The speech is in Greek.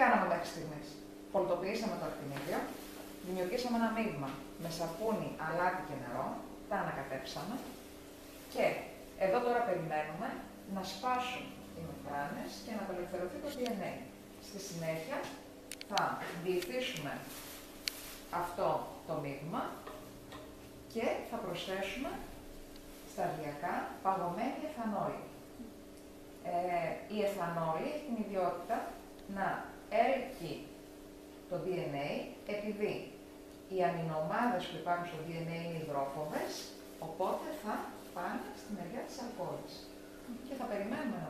κάναμε μέχρι στιγμής; Πολτοποιήσαμε το ακτινίδιο, δημιουργήσαμε ένα μείγμα με σαπούνι, αλάτι και νερό, τα ανακατέψαμε και εδώ τώρα περιμένουμε να σπάσουν οι μηχάνες και να απελευθερωθεί το DNA. Στη συνέχεια θα διηθήσουμε αυτό το μείγμα και θα προσθέσουμε σταδιακά παγωμένη εθανόλη. Ε, η εθανόλη έχει την ιδιότητα να έλκει το DNA επειδή οι αμινομάδες που υπάρχουν στο DNA είναι υδρόφοβες, οπότε θα πάνε στη μεριά της αλκοόλης. Και θα περιμένουμε